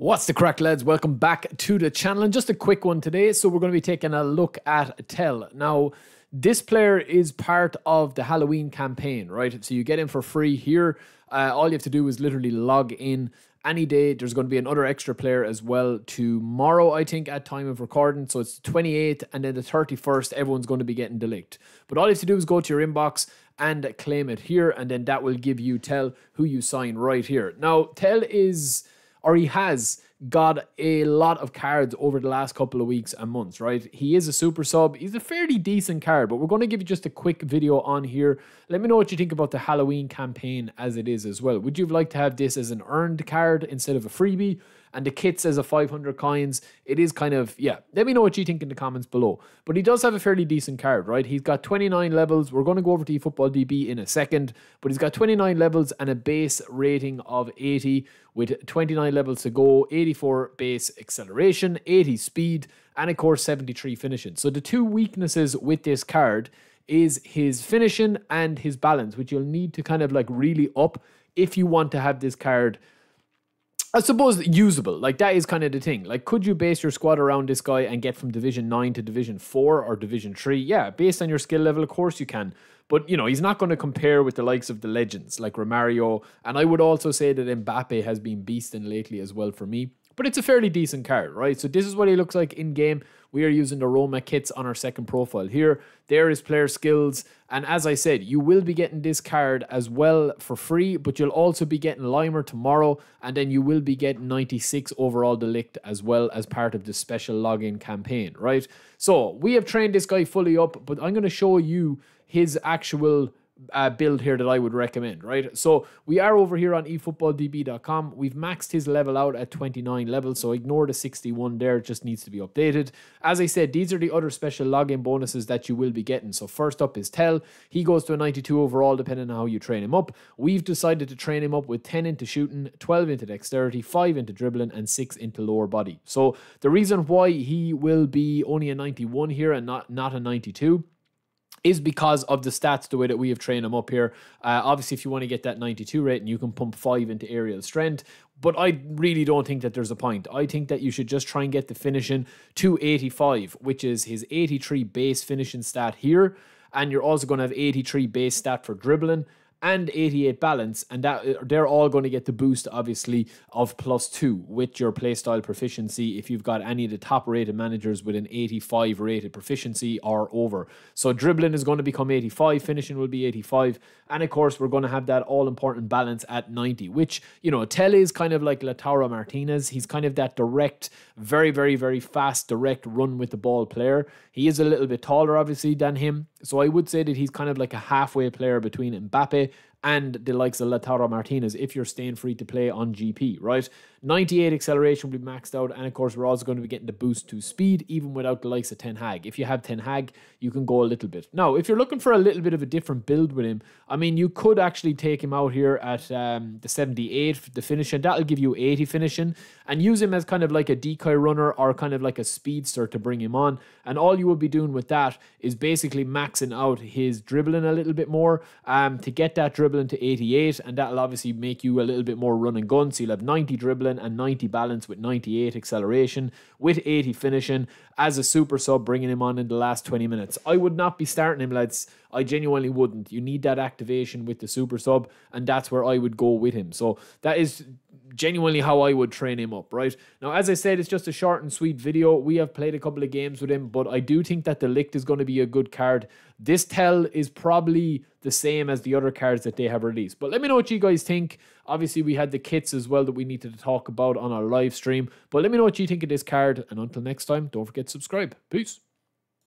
What's the crack, lads? Welcome back to the channel. And just a quick one today. So, we're going to be taking a look at Tel. Now, this player is part of the Halloween campaign, right? So, you get in for free here. Uh, all you have to do is literally log in any day. There's going to be another extra player as well tomorrow, I think, at time of recording. So, it's 28th and then the 31st, everyone's going to be getting de Ligt. But all you have to do is go to your inbox and claim it here, and then that will give you Tel who you sign right here. Now, Tel is or he has got a lot of cards over the last couple of weeks and months, right? He is a super sub. He's a fairly decent card, but we're going to give you just a quick video on here. Let me know what you think about the Halloween campaign as it is as well. Would you like to have this as an earned card instead of a freebie? And the kit says a 500 coins. It is kind of, yeah, let me know what you think in the comments below. But he does have a fairly decent card, right? He's got 29 levels. We're going to go over to eFootball DB in a second, but he's got 29 levels and a base rating of 80 with 29 levels to go, 84 base acceleration, 80 speed, and of course 73 finishing. So the two weaknesses with this card is his finishing and his balance, which you'll need to kind of like really up if you want to have this card I suppose usable. Like that is kind of the thing. Like, could you base your squad around this guy and get from Division Nine to Division Four or Division Three? Yeah, based on your skill level, of course you can. But you know, he's not going to compare with the likes of the legends like Romario. And I would also say that Mbappe has been beasting lately as well for me but it's a fairly decent card, right? So this is what he looks like in game. We are using the Roma kits on our second profile here. There is player skills. And as I said, you will be getting this card as well for free, but you'll also be getting Laimer tomorrow. And then you will be getting 96 overall De Ligt as well as part of the special login campaign, right? So we have trained this guy fully up, but I'm going to show you his actual uh, build here that I would recommend, right? So we are over here on efootballdb.com. We've maxed his level out at 29 levels, so ignore the 61 there. It just needs to be updated. As I said, these are the other special login bonuses that you will be getting. So first up is Tel. He goes to a 92 overall, depending on how you train him up. We've decided to train him up with 10 into shooting, 12 into dexterity, 5 into dribbling, and 6 into lower body. So the reason why he will be only a 91 here and not, not a 92 is because of the stats the way that we have trained him up here. Uh, obviously, if you want to get that 92 rating, you can pump 5 into aerial strength. But I really don't think that there's a point. I think that you should just try and get the finishing to 85, which is his 83 base finishing stat here. And you're also going to have 83 base stat for dribbling and 88 balance, and that uh, they're all going to get the boost, obviously, of plus two with your playstyle proficiency if you've got any of the top rated managers with an 85 rated proficiency or over. So dribbling is going to become 85, finishing will be 85, and of course, we're going to have that all important balance at 90, which, you know, Tel is kind of like Lautaro Martinez. He's kind of that direct, very, very, very fast, direct run with the ball player. He is a little bit taller, obviously, than him. So I would say that he's kind of like a halfway player between Mbappe and the likes of Lautaro Martinez if you're staying free to play on GP, right? 98 acceleration will be maxed out, and of course, we're also going to be getting the boost to speed even without the likes of Ten Hag. If you have Ten Hag, you can go a little bit. Now, if you're looking for a little bit of a different build with him, I mean, you could actually take him out here at um, the 78, the finishing. That'll give you 80 finishing, and use him as kind of like a decoy runner or kind of like a speedster to bring him on. And all you will be doing with that is basically maxing out his dribbling a little bit more um, to get that dribbling to 88, and that'll obviously make you a little bit more run and gun. So you'll have 90 dribbling dribbling and 90 balance with 98 acceleration with 80 finishing as a super sub, bringing him on in the last 20 minutes. I would not be starting him, lads. I genuinely wouldn't. You need that activation with the super sub, and that's where I would go with him. So that is genuinely how I would train him up, right? Now, as I said, it's just a short and sweet video. We have played a couple of games with him, but I do think that de Ligt is going to be a good card. This Tel is probably the same as the other cards that they have released. But let me know what you guys think. Obviously, we had the kits as well that we needed to talk about on our live stream. But let me know what you think of this card. And until next time, don't forget to subscribe. Peace.